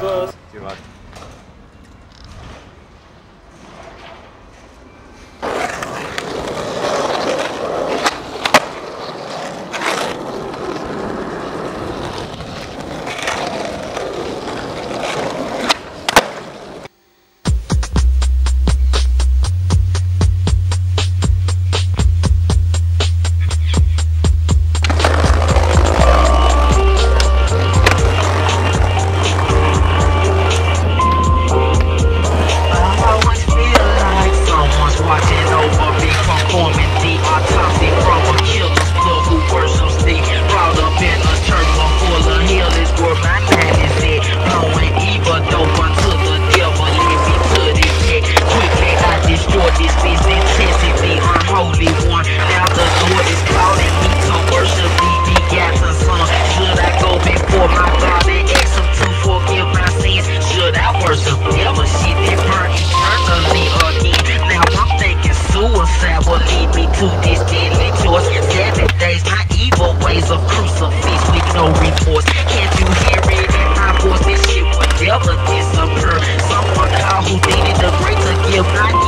bus. Dziwak. I Great